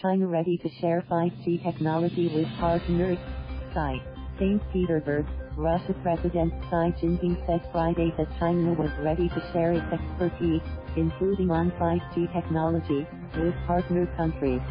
China ready to share 5G technology with partners? Site. St. Petersburg, Russia President Xi Jinping said Friday that China was ready to share its expertise, including on 5G technology, with partner countries.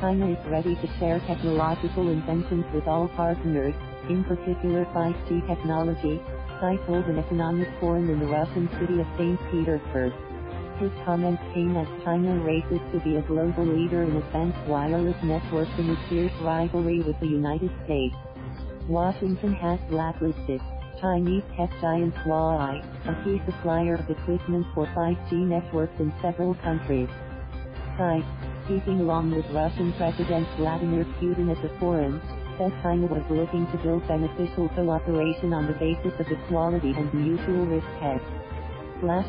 China is ready to share technological inventions with all partners, in particular 5G technology, Xi told an economic forum in the Russian city of St. Petersburg. His comments came as China races to be a global leader in advanced wireless networks in a fierce rivalry with the United States. Washington has blacklisted Chinese tech giant Huawei, a key supplier of equipment for 5G networks in several countries. Xi, speaking along with Russian President Vladimir Putin at the forum, said China was looking to build beneficial cooperation on the basis of equality and mutual respect. Flash